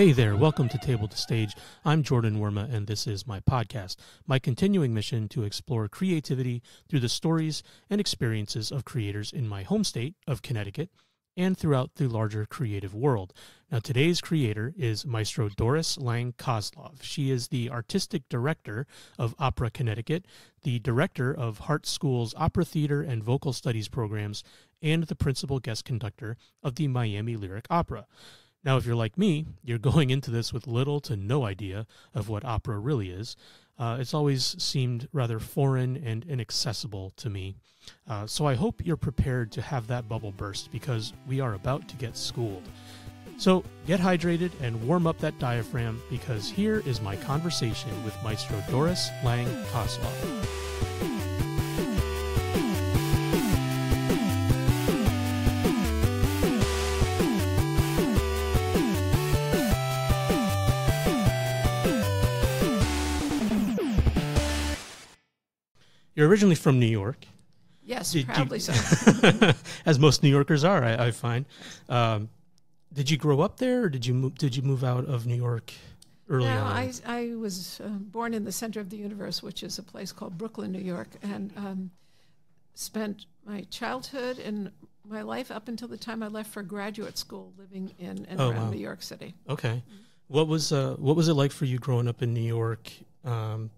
Hey there, welcome to Table to Stage. I'm Jordan Worma, and this is my podcast, my continuing mission to explore creativity through the stories and experiences of creators in my home state of Connecticut and throughout the larger creative world. Now, today's creator is Maestro Doris Lang Kosloff. She is the artistic director of Opera Connecticut, the director of Hartt School's Opera Theater and Vocal Studies programs, and the principal guest conductor of the Miami Lyric Opera. Now, if you're like me, you're going into this with little to no idea of what opera really is. Uh, it's always seemed rather foreign and inaccessible to me. Uh, so I hope you're prepared to have that bubble burst because we are about to get schooled. So get hydrated and warm up that diaphragm because here is my conversation with Maestro Doris Lang Kosloff. You're originally from New York. Yes, Did you- proudly so. as most New Yorkers are, I, I find. Um, did you grow up there, or did you move, did you move out of New York early No, on? I, I was uh, born in the center of the universe, which is a place called Brooklyn, New York, and um, spent my childhood and my life up until the time I left for graduate school living in and Oh, around wow. New York City. okay, what was uh, what was it like for you growing up in New York? Um,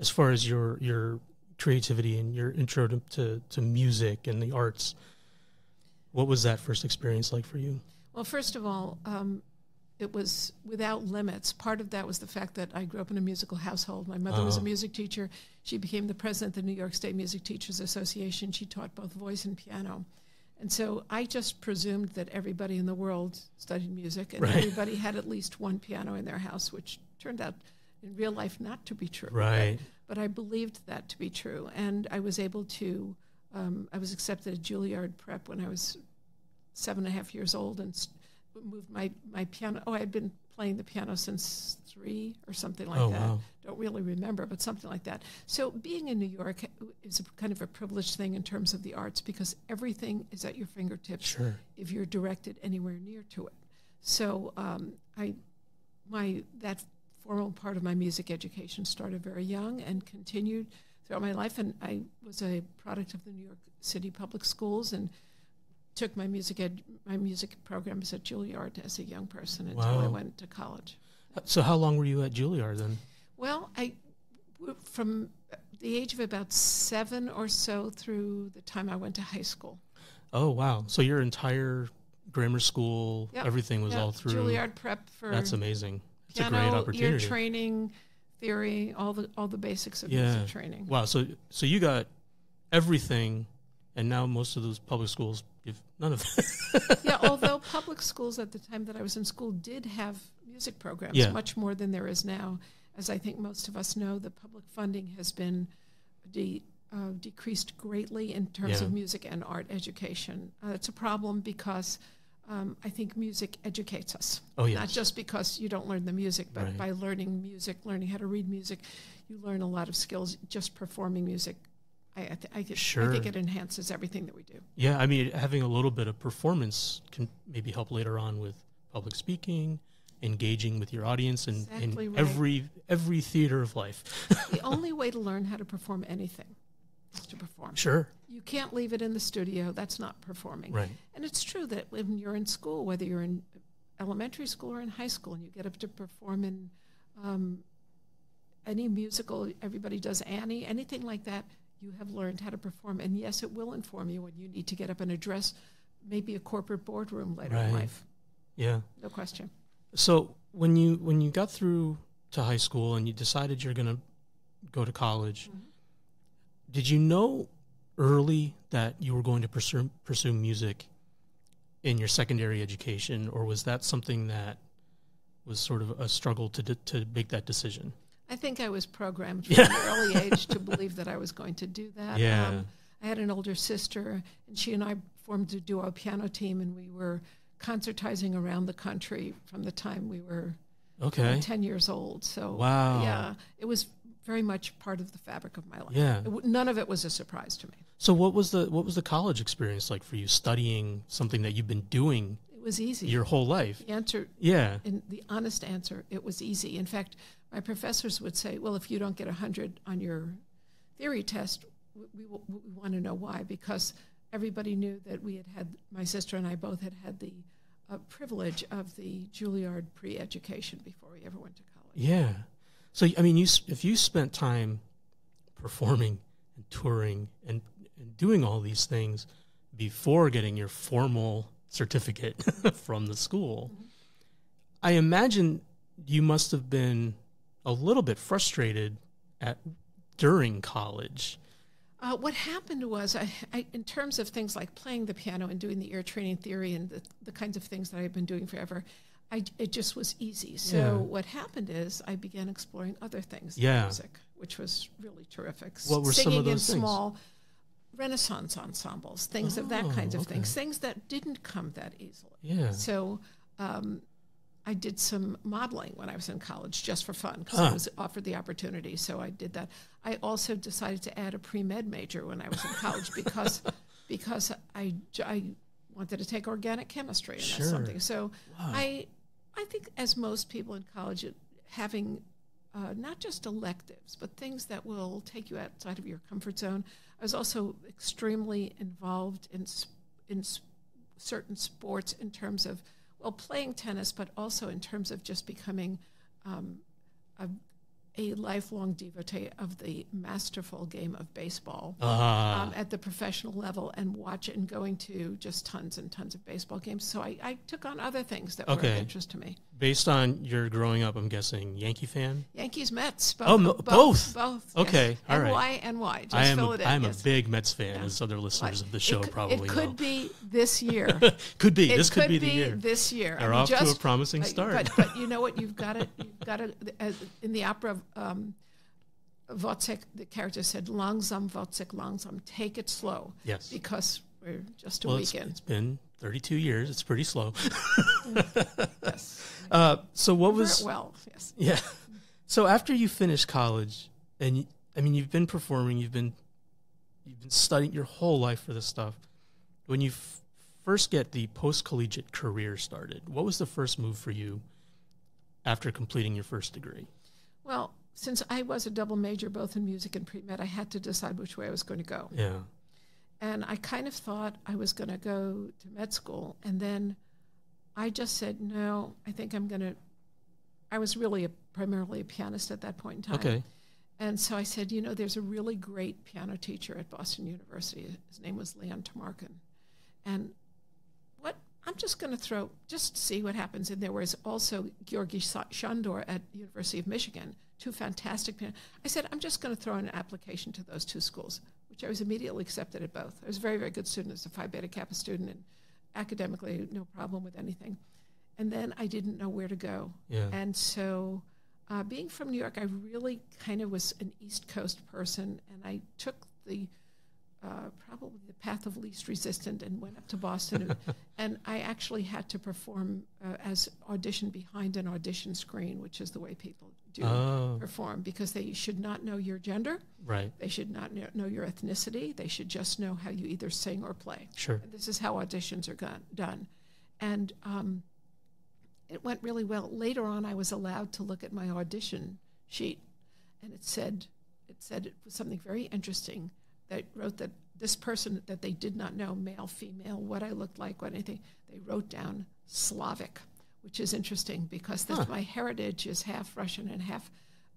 as far as your your creativity and your intro to, to to music and the arts, what was that first experience like for you? Well, first of all, um, it was without limits. Part of that was the fact that I grew up in a musical household. My mother was a Oh. music teacher. She became the president of the New York State Music Teachers Association. She taught both voice and piano. And so I just presumed that everybody in the world studied music and Right. everybody had at least one piano in their house, which turned out in real life not to be true. Right. But, I believed that to be true. And I was able to, um, I was accepted at Juilliard Prep when I was seven and a half years old and moved my, my piano. Oh, I had been playing the piano since three or something like oh that. wow. Don't really remember, but something like that. So being in New York is a kind of a privileged thing in terms of the arts because everything is at your fingertips Sure. if you're directed anywhere near to it. So um, I, my that formal part of my music education started very young and continued throughout my life. And I was a product of the New York City Public Schools and took my music ed, my music programs at Juilliard as a young person until I went to college. Uh, so how long were you at Juilliard then? Well, I from the age of about seven or so through the time I went to high school. Oh wow! So your entire grammar school, Yep. everything was Yeah, all through. Juilliard prep for That's amazing. It's a piano, great ear training, theory, all the all the basics of Yeah. music training. Wow. So so you got everything, and now most of those public schools give none of it. yeah, although public schools at the time that I was in school did have music programs, Yeah. much more than there is now. As I think most of us know, the public funding has been de- uh, decreased greatly in terms Yeah. of music and art education. Uh, it's a problem because um, I think music educates us. oh yes. Not just because you don't learn the music, but Right. by learning music, learning how to read music, you learn a lot of skills just performing music. I, I, th- I, think- I think it enhances everything that we do. yeah. I mean, having a little bit of performance can maybe help later on with public speaking, engaging with your audience, and Exactly in right. every every theater of life. the only way to learn how to perform anything to perform. Sure. You can't leave it in the studio. That's not performing. Right. And it's true that when you're in school, whether you're in elementary school or in high school, and you get up to perform in um, any musical, everybody does Annie, anything like that, you have learned how to perform. And yes, it will inform you when you need to get up and address maybe a corporate boardroom later in life. Yeah. No question. So when you when you got through to high school and you decided you're going to go to college, Mhm. Did you know early that you were going to pursue pursue music in your secondary education, or was that something that was sort of a struggle to to make that decision? I think I was programmed from an early age to believe that I was going to do that. Yeah. Um, I had an older sister, and she and I formed a duo piano team, and we were concertizing around the country from the time we were Okay. 10 years old. So, Wow. yeah, it was very much part of the fabric of my life. Yeah. It none of it was a surprise to me. So what was the what was the college experience like for you studying something that you've been doing It was easy. your whole life. the answer, Yeah. And the honest answer, it was easy. In fact, my professors would say, "Well, if you don't get hundred on your theory test, we, we, we want to know why." Because everybody knew that we had had my sister and I both had had the uh, privilege of the Juilliard pre-education before we ever went to college. Yeah. So I mean, you if you spent time performing and touring and, and doing all these things before getting your formal certificate from the school, I imagine you must have been a little bit frustrated at during college. Uh, what happened was, I, I, in terms of things like playing the piano and doing the ear training theory and the, the kinds of things that I've been doing forever, I, it just was easy. So Yeah. what happened is I began exploring other things in Yeah. music, which was really terrific. What were some Singing of those in things? small Renaissance ensembles, things of that kind of okay. things, things that didn't come that easily. Yeah. So um, I did some modeling when I was in college just for fun because Huh. I was offered the opportunity. So I did that. I also decided to add a pre med major when I was in college because because I, I wanted to take organic chemistry and Sure. that's something. So Wow. I I think as most people in college, having uh, not just electives, but things that will take you outside of your comfort zone. I was also extremely involved in in certain sports in terms of well playing tennis, but also in terms of just becoming um, a, a lifelong devotee of the masterful game of baseball Ah, um, at the professional level and watch it and going to just tons and tons of baseball games. So I, I took on other things that were of interest to me. Based on your growing up, I'm guessing Yankee fan. Yankees, Mets, both. Oh, both? both. yes. Okay, all right. NY, NY. Just I am. fill A, it in. I'm yes. a big Mets fan, Yeah. as other listeners of the it show could- probably It could know. be this year. could be. it this could, could be the year. this year. They're I mean, off to a promising start. But, but you know what? You've got it. You've got to. Uh, in the opera, um, Wozzeck, the character said, "Langsam, Wozzeck, langsam. Take it slow, yes. because we're just a Well, it's, weekend." it's been 32 years. It's pretty slow. yes. Uh, so what was? well? Yes. Yeah. So after you finished college, and you, I mean, you've been performing, you've been, you've been studying your whole life for this stuff. When you f- first get the post collegiate career started, what was the first move for you after completing your first degree? Well, since I was a double major both in music and pre med, I had to decide which way I was going to go. Yeah. And I kind of thought I was going to go to med school. And then I just said, no, I think I'm going to. I was really a, primarily a pianist at that point in time. Okay. And so I said, you know, there's a really great piano teacher at Boston University. His name was Leon Tamarkin. And what I'm just going to throw, just see what happens. And there was also György Sándor at University of Michigan, two fantastic pianists. I said, I'm just going to throw an application to those two schools, which I was immediately accepted at both. I was a very, very good student as a Phi Beta Kappa student and academically no problem with anything. And then I didn't know where to go. Yeah. And so, uh, being from New York, I really kind of was an East Coast person, and I took the uh, probably the path of least resistant and went up to Boston. and, and I actually had to perform uh, as audition behind an audition screen, which is the way people do Oh, perform, because they should not know your gender, right. they should not know your ethnicity, they should just know how you either sing or play. Sure. And this is how auditions are gon- done. And um, it went really well. Later on, I was allowed to look at my audition sheet, and it said, it said it was something very interesting. That wrote that this person that they did not know, male, female, what I looked like, what anything, they wrote down Slavic, which is interesting because Huh. my heritage is half Russian and half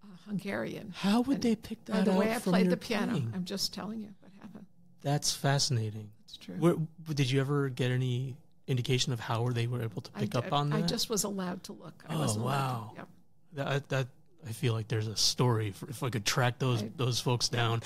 uh, Hungarian. How would And they pick By that the out way I played the piano, playing? I'm just telling you what happened. That's fascinating. It's true. Where, did you ever get any indication of how they were able to I pick up on that? I just was allowed to look. I Oh, to- wow. yep. that, that I feel like there's a story for, if I could track those Right. those folks down.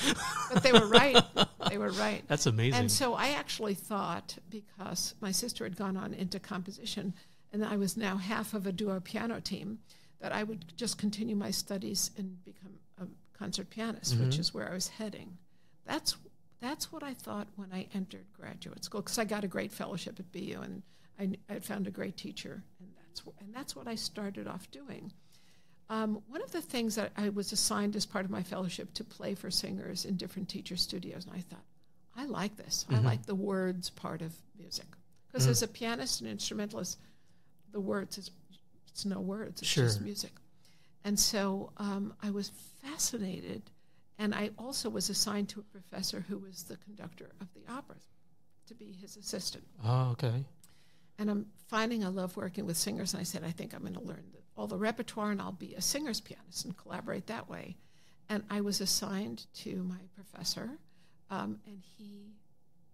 But they were right. they were right. That's amazing. And so I actually thought, because my sister had gone on into composition, and I was now half of a duo piano team, that I would just continue my studies and become a concert pianist, which Mhm. is where I was heading. That's that's what I thought when I entered graduate school, because I got a great fellowship at BU, and I, I found a great teacher, and that's and that's what I started off doing. Um, one of the things that I was assigned as part of my fellowship to play for singers in different teacher studios, and I thought, I like this. I Mhm. like the words part of music. Because Mm. as a pianist and instrumentalist, the words is it's no words, it's Sure. just music. And so um, I was fascinated, and I also was assigned to a professor who was the conductor of the opera to be his assistant. Oh, okay. And I'm finding I love working with singers, and I said I think I'm going to learn the, all the repertoire, and I'll be a singer's pianist and collaborate that way. And I was assigned to my professor, um, and he,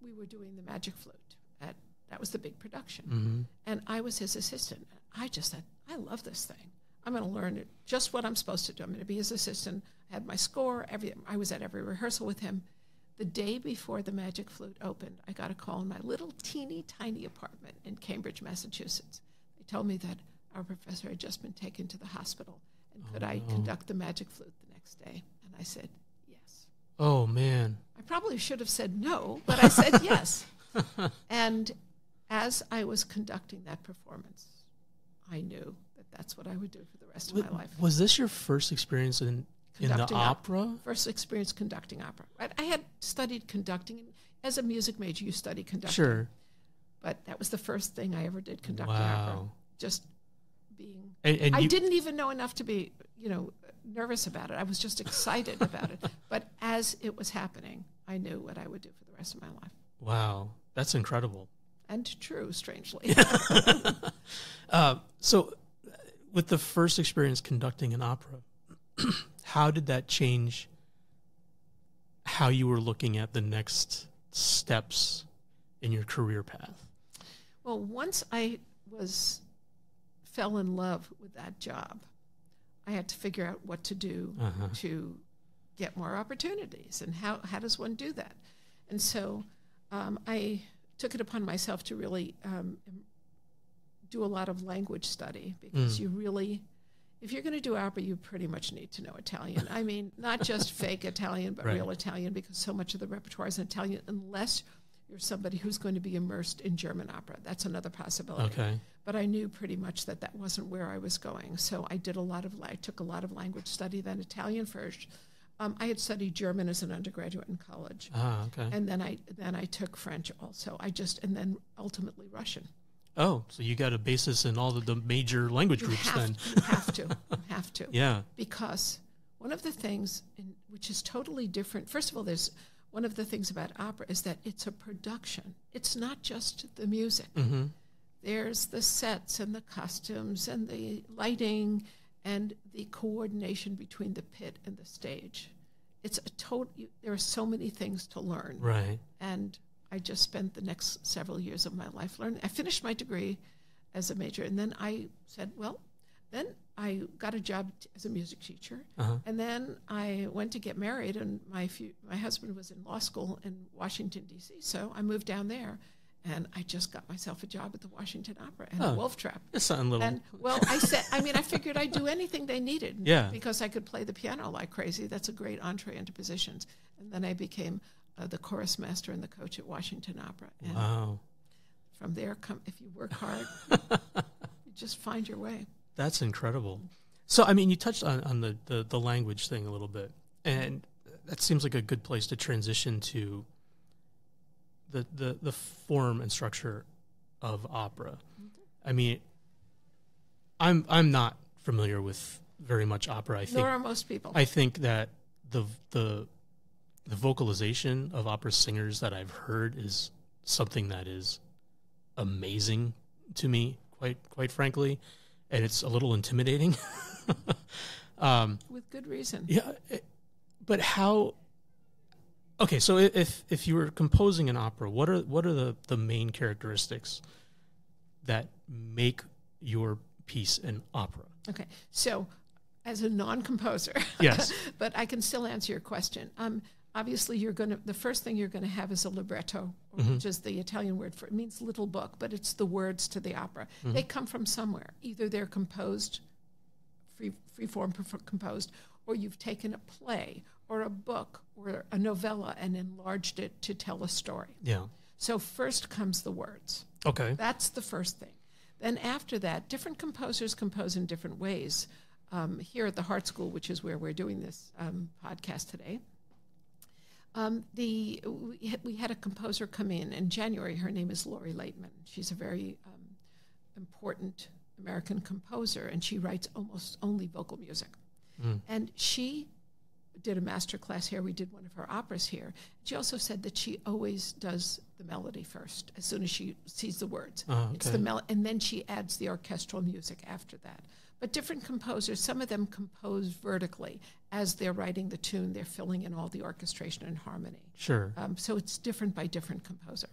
we were doing the Magic Flute. At that was the big production, hmm and I was his assistant. I just said, I love this thing. I'm going to learn it just what I'm supposed to do. I'm going to be his assistant. I had my score. Every I was at every rehearsal with him. The day before the Magic Flute opened, I got a call in my little teeny tiny apartment in Cambridge, Massachusetts. They told me that our professor had just been taken to the hospital, and could I no. conduct the Magic Flute the next day? And I said yes. Oh man. I probably should have said no, but I said yes. And as I was conducting that performance, I knew that that's what I would do for the rest of my life. Was this your first experience in in the Conducting opera? First experience conducting opera. Right? I had studied conducting. As a music major, you study conducting. Sure. But that was the first thing I ever did conducting opera. Wow. Just being. And, and I you, didn't even know enough to be, you know, nervous about it. I was just excited about it. But as it was happening, I knew what I would do for the rest of my life. Wow, that's incredible. And true, strangely. Uh, so, uh, with the first experience conducting an opera, how did that change how you were looking at the next steps in your career path? Well, once I was fell in love with that job, I had to figure out what to do Uh-huh. to get more opportunities and how, how does one do that? And so um, I took it upon myself to really um, do a lot of language study because Mm. you really, if you're going to do opera, you pretty much need to know Italian. I mean, not just fake Italian, but Right. real Italian because so much of the repertoire is in Italian unless you're somebody who's going to be immersed in German opera. That's another possibility Okay. but I knew pretty much that that wasn't where I was going. So I did a lot of I took a lot of language study, then Italian first. Um, I had studied German as an undergraduate in college, Ah, okay. and then I then I took French also. I just and then ultimately Russian. Oh, so you got a basis in all of the major language You groups have, then? you have to, you have to, Yeah. because one of the things in, which is totally different. First of all, there's one of the things about opera is that it's a production. It's not just the music. hmm there's the sets and the costumes and the lighting and the coordination between the pit and the stage. It's a total. There are so many things to learn, Right. and I just spent the next several years of my life learning. I finished my degree as a major, and then I said, well, then I got a job t- as a music teacher, Uh-huh. and then I went to get married, and my few, my husband was in law school in Washington D.C., so I moved down there, and I just got myself a job at the Washington Opera and Oh. a Wolf Trap. It's something little. And well, I said, I mean, I figured I'd do anything they needed, Yeah. because I could play the piano like crazy. That's a great entree into positions. And then I became uh, the chorus master and the coach at Washington Opera. And wow. from there, come if you work hard, you just find your way. That's incredible. So, I mean, you touched on, on the, the, the language thing a little bit, and that seems like a good place to transition to the, the, the form and structure of opera. I mean, I'm I'm not familiar with very much opera. I think Nor are most people. I think that the the the vocalization of opera singers that I've heard is something that is amazing to me, quite quite frankly, and it's a little intimidating. um, with good reason. yeah, it- but how? Okay, so if if you were composing an opera, what are what are the the main characteristics that make your piece an opera? Okay, so as a non-composer, Yes. but I can still answer your question. Um, obviously, you're going to the first thing you're going to have is a libretto, which is the Italian word for it means little book, but it's the words to the opera. They come from somewhere. Either they're composed, free free form composed, or you've taken a play or a book or a novella and enlarged it to tell a story. Yeah. So first comes the words. Okay. That's the first thing. Then after that, different composers compose in different ways. Um, here at the Hartt School, which is where we're doing this um, podcast today, Um, the we had, we had a composer come in in January. Her name is Lori Laitman. She's a very um, important American composer, and she writes almost only vocal music. Mm. And she did a master class here. We did one of her operas here. She also said that she always does the melody first, as soon as she sees the words. Oh, It's the mel- and then she adds the orchestral music after that. But different composers, some of them compose vertically as they're writing the tune. They're filling in all the orchestration and harmony. Sure. Um, so it's different by different composer.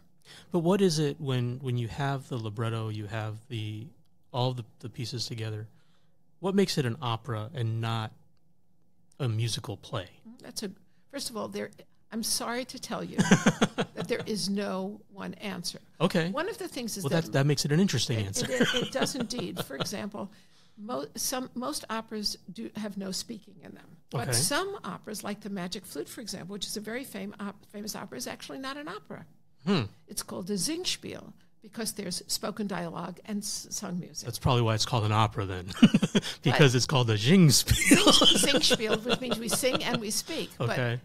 But what is it when when you have the libretto, you have the all the, the pieces together? What makes it an opera and not a musical play? That's a first of all. There, I'm sorry to tell you that there is no one answer. Okay. One of the things is well, that that that makes it an interesting It, answer. it, it, it does indeed. For example, mo- some most operas do have no speaking in them, but Okay. some operas, like the Magic Flute, for example, which is a very fam- op- famous opera, is actually not an opera. Hmm. It's called a Singspiel because there's spoken dialogue and sung music. That's probably why it's called an opera then, because it's called a Jingspiel. Singspiel, which means we sing and we speak. okay.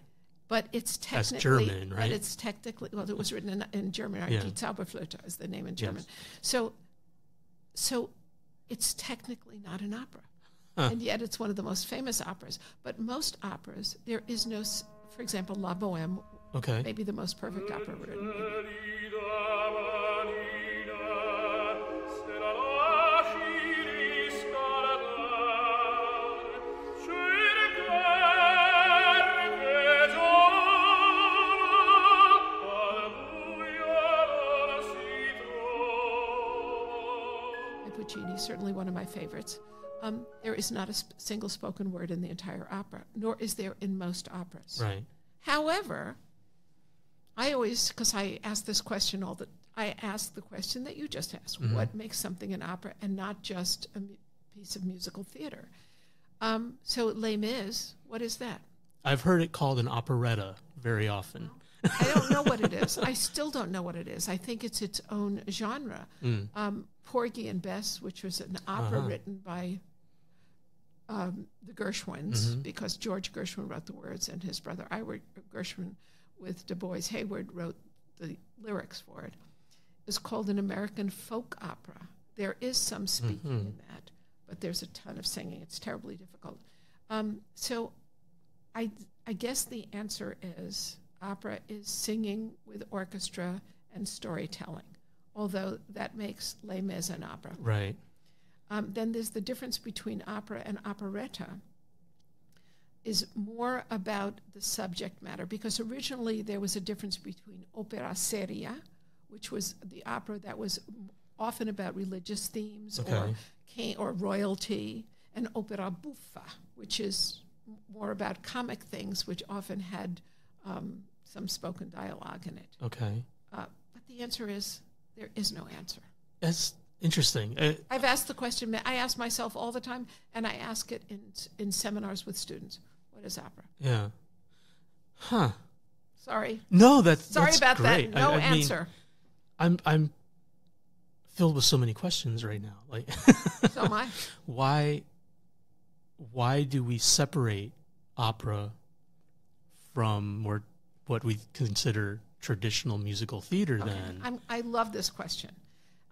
But, but it's That's technically German, right? But it's technically well, it was written in, in German. Yeah. Die Zauberflöte is the name in Yes. German. So, so it's technically not an opera, Huh. and yet it's one of the most famous operas. But most operas, there is no, for example, La Boheme, Okay. maybe the most perfect opera written. Puccini, certainly one of my favorites. Um, there is not a sp- single spoken word in the entire opera, nor is there in most operas. Right. However, I always, because I ask this question all the, I ask the question that you just asked: Mhm. What makes something an opera and not just a mu- piece of musical theater? Um, so, Les Mis, what is that? I've heard it called an operetta very often. I don't know what it is. I still don't know what it is. I think it's its own genre. Mm. Um, Porgy and Bess, which was an opera Uh-huh. written by um, the Gershwins, Mhm. because George Gershwin wrote the words, and his brother Ira Gershwin, with DuBose Heyward, wrote the lyrics for it. Is called an American folk opera. There is some speaking Mhm. in that, but there's a ton of singing. It's terribly difficult. Um, so, I I guess the answer is opera is singing with orchestra and storytelling, although that makes Les Mis an opera. Right. Um, then there's the difference between opera and operetta is more about the subject matter because originally there was a difference between opera seria, which was the opera that was often about religious themes or Okay. king or royalty, and opera buffa, which is more about comic things, which often had um, some spoken dialogue in it. Okay. Uh, but the answer is there is no answer. That's interesting. Uh, I've asked the question. I ask myself all the time, and I ask it in in seminars with students. What is opera? yeah. Huh. Sorry, No, that's sorry that's about great. that. No I, I mean, answer. I'm I'm filled with so many questions right now. Like, so am I. why why do we separate opera from more what we consider traditional musical theater? Okay. Then I'm, I love this question.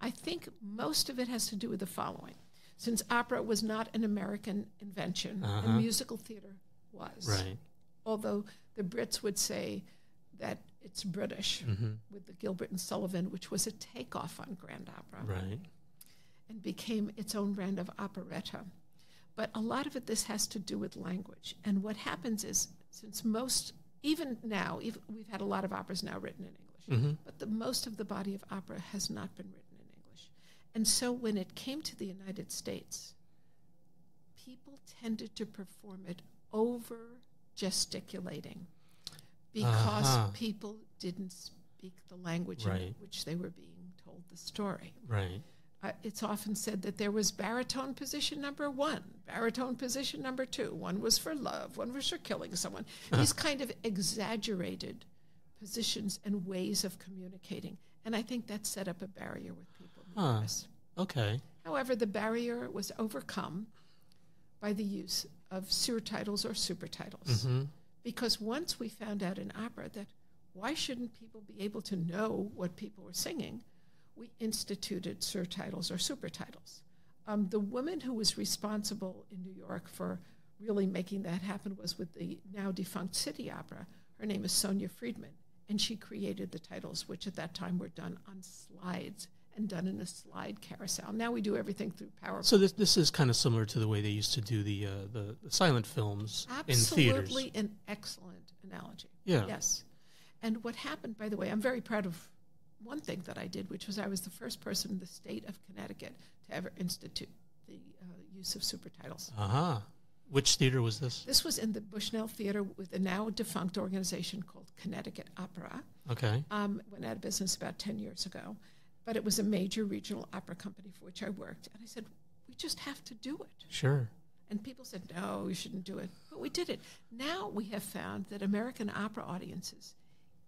I think most of it has to do with the following: since opera was not an American invention, Uh-huh. and musical theater was. right. Although the Brits would say that it's British hmm with the Gilbert and Sullivan, which was a takeoff on grand opera. Right. and became its own brand of operetta. But a lot of it, this has to do with language. And what happens is, since most, even now, even, we've had a lot of operas now written in English, hmm but the most of the body of opera has not been written in English. And so when it came to the United States, people tended to perform it over gesticulating because Uh-huh. people didn't speak the language in which they were being told the story Right. Uh, it's often said that there was baritone position number one, baritone position number two. One was for love, one was for killing someone. These kind of exaggerated positions and ways of communicating. And I think that set up a barrier with people Huh. Okay. However, the barrier was overcome by the use of surtitles or supertitles. hmm Because once we found out in opera that why shouldn't people be able to know what people were singing, we instituted surtitles or supertitles. Um, the woman who was responsible in New York for really making that happen was with the now defunct City Opera. Her name is Sonia Friedman, and she created the titles, which at that time were done on slides and done in a slide carousel. Now we do everything through PowerPoint. So this this is kind of similar to the way they used to do the uh, the, the silent films in theaters. Absolutely an excellent analogy. Yeah. Yes. And what happened, by the way, I'm very proud of one thing that I did, which was I was the first person in the state of Connecticut to ever institute the uh, use of super titles. Uh huh. Which theater was this? This was in the Bushnell Theater with a now defunct organization called Connecticut Opera. Okay. Um, went out of business about 10 years ago. But it was a major regional opera company for which I worked. And I said, we just have to do it. Sure. And people said, no, we shouldn't do it. But we did it. Now we have found that American opera audiences,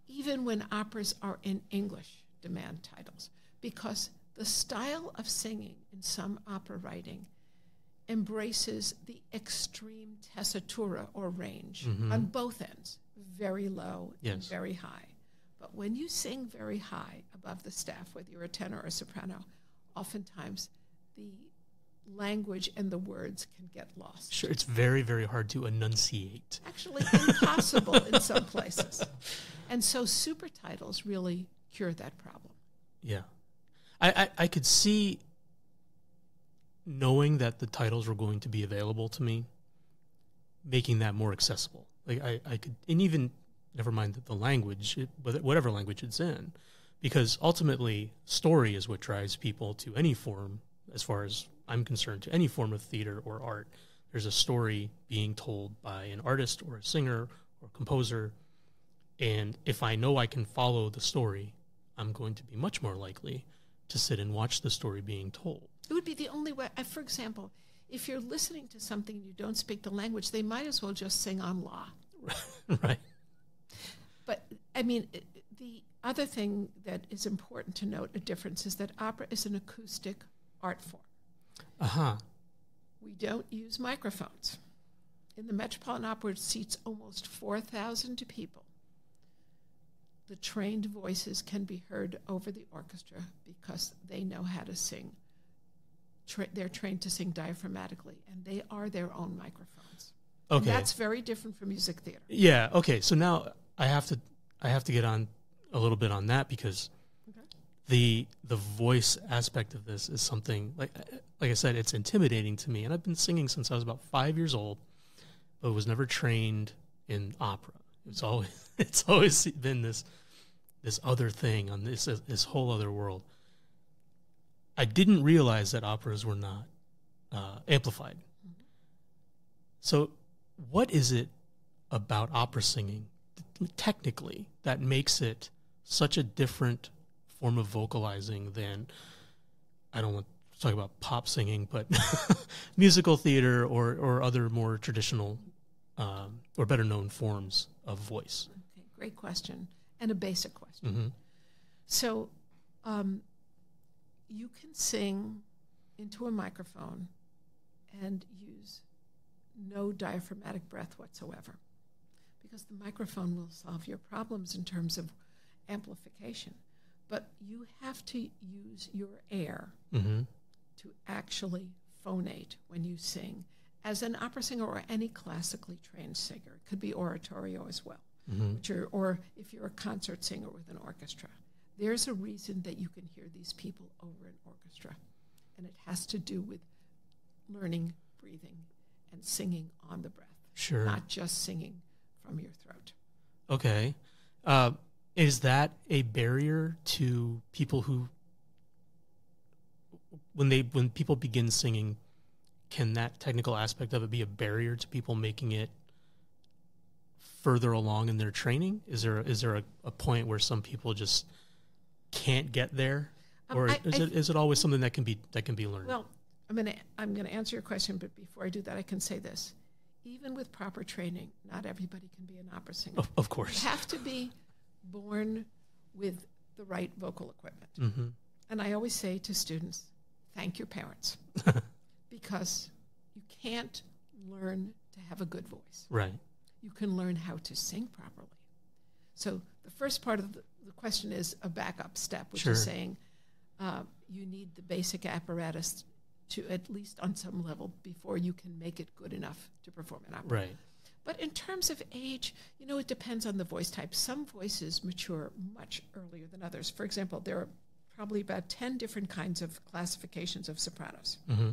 even when operas are in English, demand titles because the style of singing in some opera writing embraces the extreme tessitura or range mm-hmm. on both ends, very low and very high. But when you sing very high above the staff, whether you're a tenor or a soprano, oftentimes the language and the words can get lost. Sure. It's very very hard to enunciate. Actually, impossible in some places. And so super titles really cure that problem. Yeah. I, I, I could see knowing that the titles were going to be available to me, making that more accessible. Like I, I could, and even never mind the, the language, it, whatever language it's in, because ultimately story is what drives people to any form, as far as I'm concerned, to any form of theater or art. There's a story being told by an artist or a singer or composer, and if I know I can follow the story, I'm going to be much more likely to sit and watch the story being told. It would be the only way. uh, For example, if you're listening to something and you don't speak the language, they might as well just sing on la. right. But I mean, the other thing that is important to note a difference is that opera is an acoustic art form. Uh huh. We don't use microphones. In the Metropolitan Opera, it seats almost 4,000 people. The trained voices can be heard over the orchestra because they know how to sing. Tra- they're trained to sing diaphragmatically, and they are their own microphones. And Okay. that's very different from music theater. Yeah. Okay. So now I have to I have to get on a little bit on that because. The the voice aspect of this is something like like I said, it's intimidating to me, and I've been singing since I was about five years old, but was never trained in opera. It's always it's always been this this other thing on this this whole other world. I didn't realize that operas were not uh, amplified. So, what is it about opera singing, technically, that makes it such a different form of vocalizing than I don't want to talk about pop singing, but musical theater or or other more traditional um, or better known forms of voice. Okay, great question, and a basic question. hmm So, um, you can sing into a microphone and use no diaphragmatic breath whatsoever because the microphone will solve your problems in terms of amplification. But you have to use your air hmm to actually phonate when you sing as an opera singer or any classically trained singer. It could be oratorio as well hmm are, or if you're a concert singer with an orchestra. There's a reason that you can hear these people over an orchestra, and it has to do with learning breathing and singing on the breath, Sure. not just singing from your throat. Okay. Uh, is that a barrier to people who, when they when people begin singing, can that technical aspect of it be a barrier to people making it further along in their training? Is there is there a, a point where some people just can't get there, Um, or I- is I it is it always something that can be that can be learned? Well, I'm going to I'm going to answer your question, but before I do that, I can say this: even with proper training, not everybody can be an opera singer. of, of You course. have to be born with the right vocal equipment. hmm And I always say to students, thank your parents because you can't learn to have a good voice. Right. you can learn how to sing properly. So the first part of the, the question is a backup step, which Sure. is saying uh, you need the basic apparatus to at least on some level before you can make it good enough to perform an opera. Right. But in terms of age, you know, it depends on the voice type. Some voices mature much earlier than others. For example, there are probably about 10 different kinds of classifications of sopranos, hmm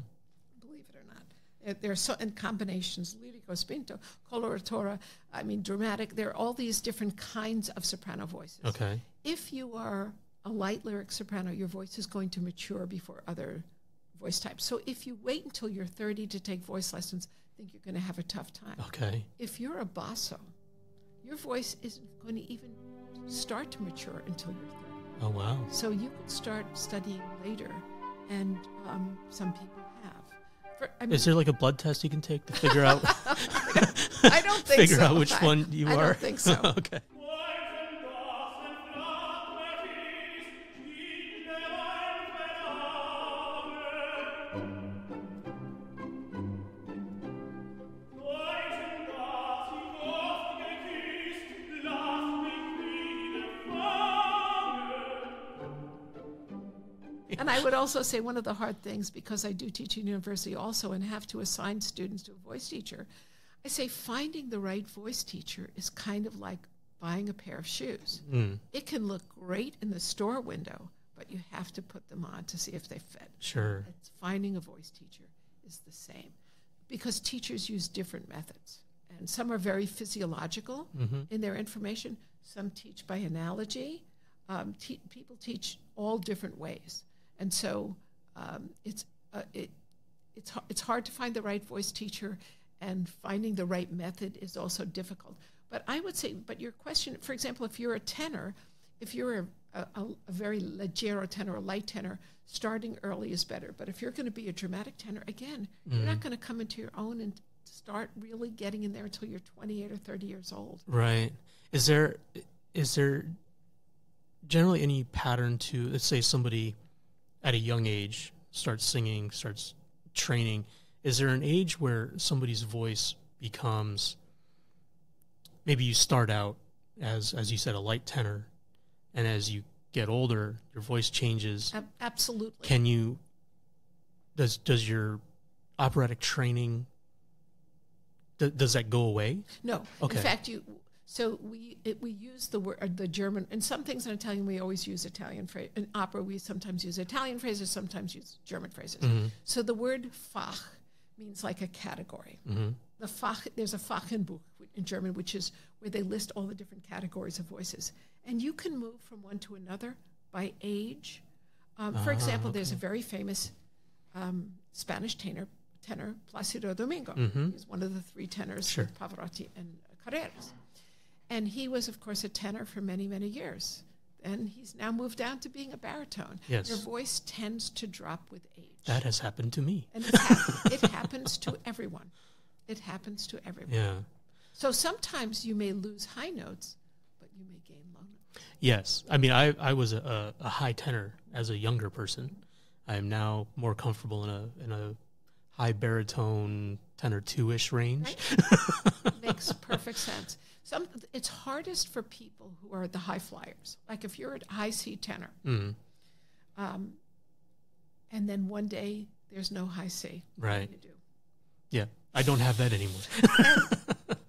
believe it or not. Uh, There are so, and combinations, lirico, spinto, coloratura, I mean, dramatic. There are all these different kinds of soprano voices. Okay. If you are a light lyric soprano, your voice is going to mature before other voice types. So if you wait until you're 30 to take voice lessons, think you're going to have a tough time Okay. if you're a basso, your voice isn't going to even start to mature until you're 30. Oh wow. So you could start studying later, and um, some people have. For, I mean, Is there like a blood test you can take to figure out I don't think so figure so. out which I- one you I are? I don't think so. okay. Would also say one of the hard things, because I do teach in university also and have to assign students to a voice teacher, I say finding the right voice teacher is kind of like buying a pair of shoes. Mm, It can look great in the store window, but you have to put them on to see if they fit. sure. It's finding a voice teacher is the same because teachers use different methods. And some are very physiological hmm in their information, some teach by analogy. Um, te- people teach all different ways. And so um, it's, uh, it, it's, it's hard to find the right voice teacher, and finding the right method is also difficult. But I would say, but your question, for example, if you're a tenor, if you're a, a, a very leggero tenor, a light tenor, starting early is better. But if you're going to be a dramatic tenor, again, you're not going to come into your own and start really getting in there until you're 28 or 30 years old. Right. Is there is there generally any pattern to let's say somebody at a young age starts singing, starts training, is there an age where somebody's voice becomes maybe you start out as as you said a light tenor and as you get older your voice changes absolutely. can you does does your operatic training th- does that go away no. Okay. In fact, you. So we it, we use the word uh, the German and some things in Italian we always use Italian phrase. In opera we sometimes use Italian phrases, sometimes use German phrases. Mhm. So the word Fach means like a category. hmm The Fach there's a Fachenbuch in German, which is where they list all the different categories of voices, and you can move from one to another by age. Um, for Ah, example, there's a very famous um, Spanish tenor, tenor Placido Domingo. Mhm. He's one of the three tenors Sure. Pavarotti and Carreras. And he was, of course, a tenor for many, many years. And he's now moved down to being a baritone. Yes. Your voice tends to drop with age. that has happened to me and it, hap- it happens to everyone. It happens to everyone. yeah So sometimes you may lose high notes, but you may gain low notes. Yes, I mean, I I was a, a, high tenor as a younger person. I am now more comfortable in a in a high baritone tenor two ish range. Makes perfect sense. Some it's hardest for people who are the high flyers. Like if you're a high C tenor, Mm, um, and then one day there's no high C. right. You do. Yeah, I don't have that anymore.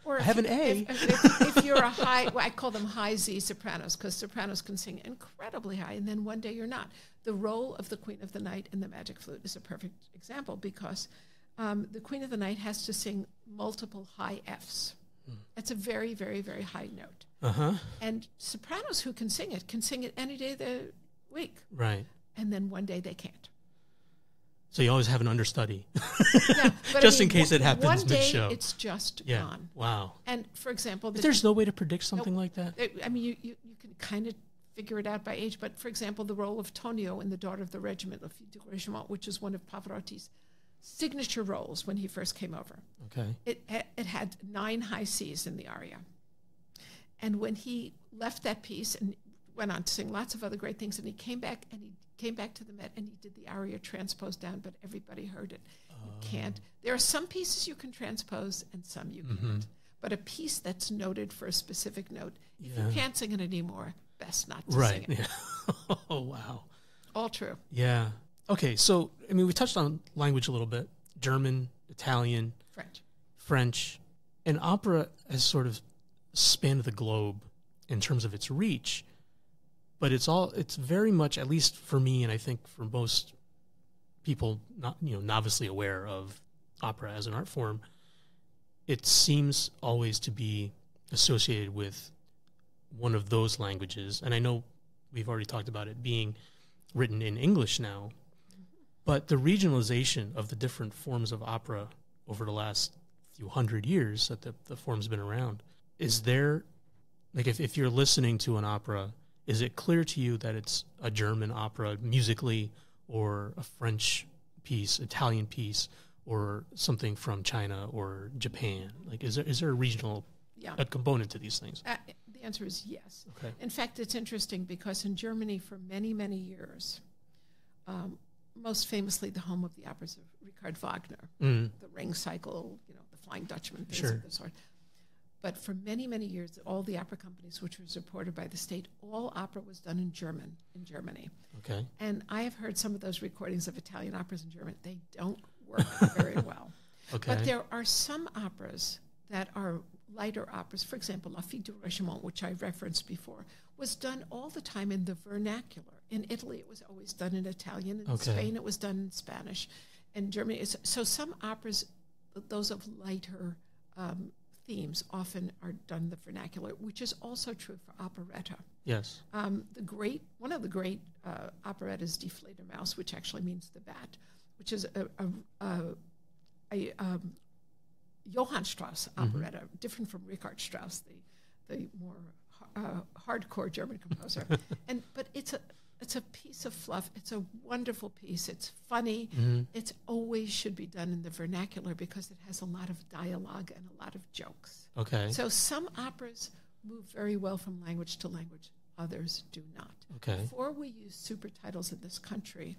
Or I have an A. If, if, if you're a high, well, I call them high Z sopranos because sopranos can sing incredibly high, and then one day you're not. The role of the Queen of the Night in the Magic Flute is a perfect example because um, the Queen of the Night has to sing multiple high Fs. That's a very, very, very high note. Uh huh. And sopranos who can sing it can sing it any day of the week, Right. and then one day they can't. So you always have an understudy. Yeah, but I Just in case it happens One day mid-show. it's just yeah. gone. Wow. And for example, the There's no way to predict something like that. It- I mean, you, you, you can kind of figure it out by age, but for example, the role of Tonio in The Daughter of the Regiment, of du Regiment, which is one of Pavarotti's signature roles when he first came over, Okay. it, it had nine high C's in the aria. And when he left that piece and went on to sing lots of other great things, and he came back and he came back to the Met and he did the aria transposed down, but everybody heard it. You can't. There are some pieces you can transpose and some you Mhm. can't. but a piece that's noted for a specific note. If Yeah. you can't sing it anymore, best not to Right. sing it. Yeah. oh wow. All true. Yeah. Okay. So I mean, we touched on language a little bit: German, Italian, French. French, and opera has sort of spanned the globe in terms of its reach. But it's all it's very much, at least for me, and I think for most people, not you know, novicely aware of opera as an art form, it seems always to be associated with one of those languages. And I know we've already talked about it being written in English now, but the regionalization of the different forms of opera over the last few hundred years that the, the form's been around, is there, like, if, if you're listening to an opera, is it clear to you that it's a German opera musically or a French piece, Italian piece, or something from China or Japan? Like, is there, is there a regional Yeah. a component to these things? Uh, the answer is yes. Okay. In fact, it's interesting because in Germany, for many, many years, um, most famously the home of the operas of Richard Wagner, Mm, the Ring Cycle, you know, the Flying Dutchman, things Sure. of the sort. But for many, many years, all the opera companies, which were supported by the state, all opera was done in German in Germany. okay. And I have heard some of those recordings of Italian operas in German. They don't work very well. Okay. But there are some operas that are lighter operas. For example, La Fille du Regiment, which I referenced before, was done all the time in the vernacular. In Italy, it was always done in Italian. In Okay. Spain, it was done in Spanish. In Germany, it's, so some operas, those of lighter um, themes, often are done in the vernacular, which is also true for operetta. yes. Um, the great, one of the great uh, operettas, Die Fledermaus, which actually means the bat, which is a, a, a, a um, Johann Strauss operetta, different from Richard Strauss, the the more uh, hardcore German composer. and but it's a it's a piece of fluff. It's a wonderful piece. It's funny. It always should be done in the vernacular because it has a lot of dialogue and a lot of jokes. Okay. So some operas move very well from language to language, others do not. Okay. Before we use super titles in this country,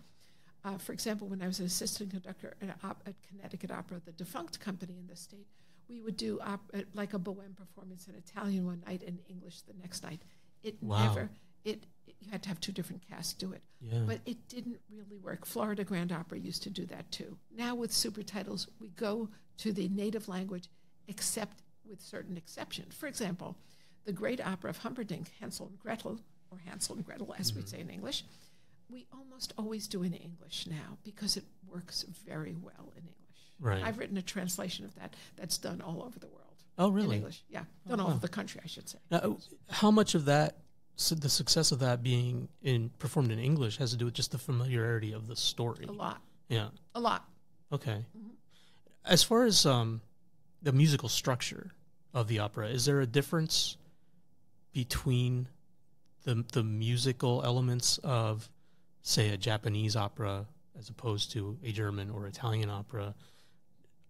uh, for example, when I was an assistant conductor at, op- at Connecticut Opera, the defunct company in the state, we would do op- uh, like a Bohème performance in Italian one night and English the next night. It Wow. never, it- you had to have two different casts do it. Yeah. But it didn't really work. Florida Grand Opera used to do that too. Now with super titles, we go to the native language, except with certain exceptions. For example, the great opera of Humperdinck, Hansel and Gretel, or Hansel and Gretel, as Mm-hmm. we say in English, we almost always do in English now because it works very well in English. Right. I've written a translation of that that's done all over the world. oh, In really? English, yeah, done all wow. over the country, I should say. Now, how much of that, so the success of that being in performed in English, has to do with just the familiarity of the story? A lot, Yeah. a lot. Okay. As far as um, the musical structure of the opera, is there a difference between the the musical elements of, say, a Japanese opera as opposed to a German or Italian opera?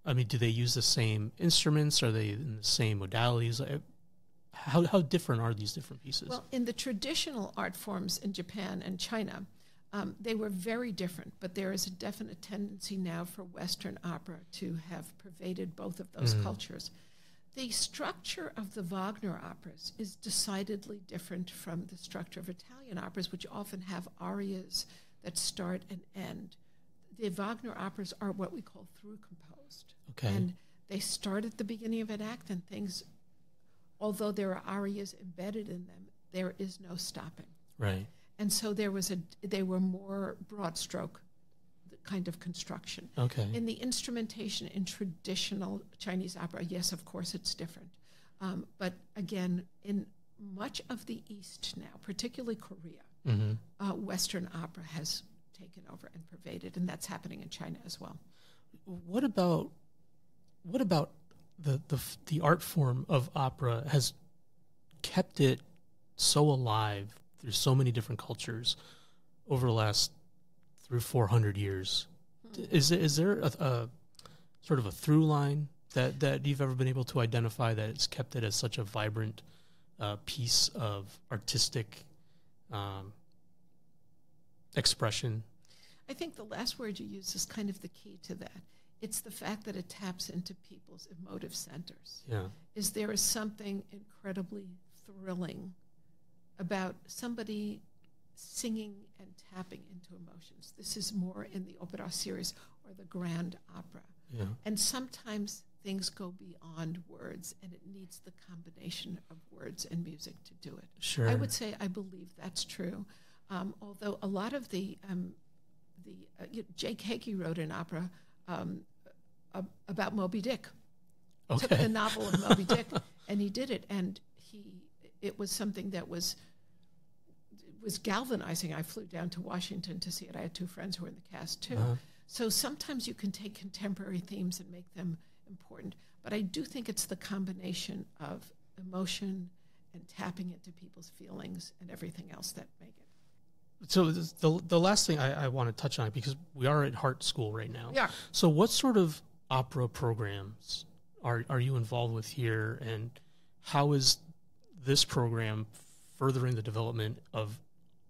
I mean, do they use the same instruments? Are they in the same modalities? How how different are these different pieces? Well, in the traditional art forms in Japan and China, um, they were very different, but there is a definite tendency now for Western opera to have pervaded both of those cultures. The structure of the Wagner operas is decidedly different from the structure of Italian operas, which often have arias that start and end. The Wagner operas are what we call through composed. Okay. And they start at the beginning of an act, and things, although there are arias embedded in them, there is no stopping. right. And so there was a, they were more broad stroke kind of construction. Okay. In the instrumentation in traditional Chinese opera, yes, of course, it's different. Um, but again, in much of the East now, particularly Korea, hmm uh, Western opera has taken over and pervaded, and that's happening in China as well. What about what about the the the art form of opera has kept it so alive through so many different cultures over the last through 400 years? Is there, is there a, a sort of a through line that that you've ever been able to identify that it's kept it as such a vibrant uh, piece of artistic um, expression? I think the last word you use is kind of the key to that. It's the fact that it taps into people's emotive centers. Yeah. Is there is something incredibly thrilling about somebody singing and tapping into emotions. This is more in the opera seria or the grand opera. Yeah. And sometimes things go beyond words and it needs the combination of words and music to do it. Sure. I would say I believe that's true. Um, although a lot of the, um, the uh, you know, Jake Heggie wrote an opera um, about Moby Dick. Took the novel of Moby Dick and he did it. And he, it was something that was was galvanizing. I flew down to Washington to see it. I had two friends who were in the cast too. Uh-huh. So sometimes you can take contemporary themes and make them important. But I do think it's the combination of emotion and tapping into people's feelings and everything else that make it. So the the last thing I, I want to touch on because we are at Hartt School right now. Yeah. So what sort of opera programs are are you involved with here, and how is this program furthering the development of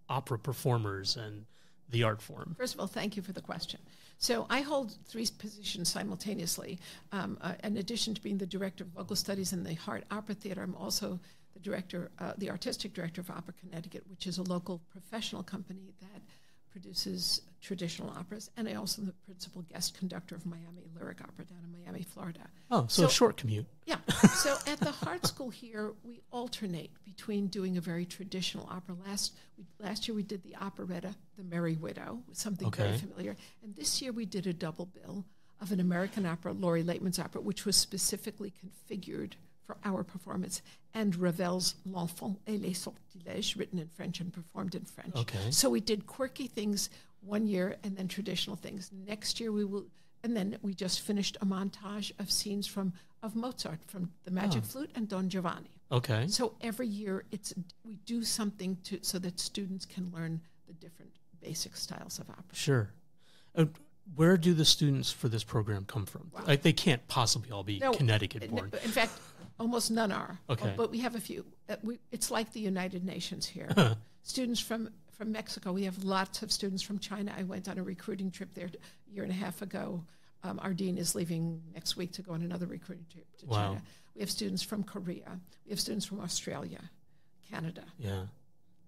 opera performers and the art form? First of all, thank you for the question. So I hold three positions simultaneously. Um, uh, in addition to being the director of vocal studies in the Hartt Opera Theater, I'm also the director, uh, the artistic director of Opera Connecticut, which is a local professional company that produces traditional operas, and I also am the principal guest conductor of Miami Lyric Opera down in Miami, Florida. Oh, so, a short commute. Yeah. So at the Hartt School here, we alternate between doing a very traditional opera. Last we, last year we did the operetta, The Merry Widow, something very Okay. familiar, and this year we did a double bill of an American opera, Lori Laitman's opera, which was specifically configured for our performance, and Ravel's L'Enfant et les Sortilèges, written in French and performed in French. Okay. So we did quirky things one year and then traditional things. Next year we will, and then we just finished a montage of scenes from of Mozart, from The Magic Oh. Flute and Don Giovanni. Okay. So every year it's we do something to so that students can learn the different basic styles of opera. Sure. Uh, where do the students for this program come from? Wow. Like they can't possibly all be No, Connecticut born. In fact, almost none are. Okay. But we have a few. Uh, we, it's like the United Nations here. students from, from Mexico. We have lots of students from China. I went on a recruiting trip there a year and a half ago. Um, our dean is leaving next week to go on another recruiting trip to Wow. China. We have students from Korea. We have students from Australia, Canada, Yeah.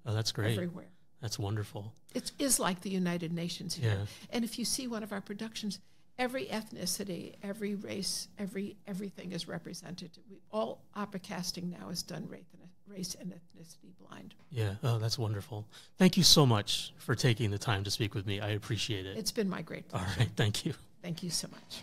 Oh, that's great. everywhere. That's wonderful. It is like the United Nations here. Yeah. And if you see one of our productions, every ethnicity, every race, every everything is represented. We, all opera casting now is done race and, race and ethnicity blind. Yeah. Oh, that's wonderful. Thank you so much for taking the time to speak with me. I appreciate it. It's been my great pleasure. All right, Thank you. Thank you so much.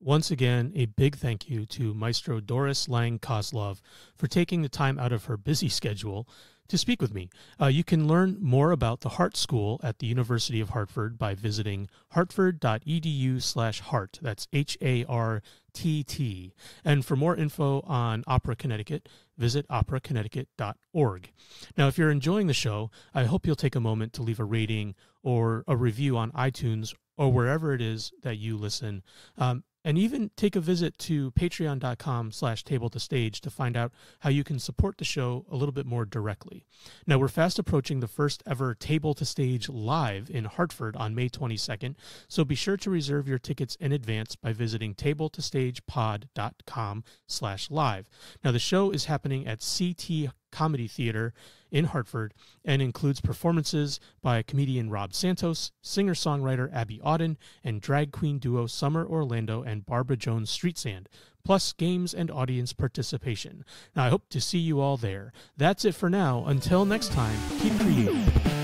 Once again, a big thank you to Maestro Doris Lang Kosloff for taking the time out of her busy schedule to speak with me. Uh, you can learn more about the Hartt School at the University of Hartford by visiting hartford.edu slash hartt. That's H-A-R-T-T. And for more info on Opera Connecticut, visit operaconnecticut.org. Now, if you're enjoying the show, I hope you'll take a moment to leave a rating or a review on iTunes or wherever it is that you listen. Um, and even take a visit to patreon.com slash table to stage to find out how you can support the show a little bit more directly. Now we're fast approaching the first ever table to stage live in hartford on may 22nd so be sure to reserve your tickets in advance by visiting table to tabletostagepod.com slash live. Now the show is happening at ct comedy theater in hartford and includes performances by comedian rob santos singer-songwriter abby auden and drag queen duo summer orlando and barbara jones street sand plus games and audience participation. Now i hope to see you all there. That's it for now. Until next time keep creating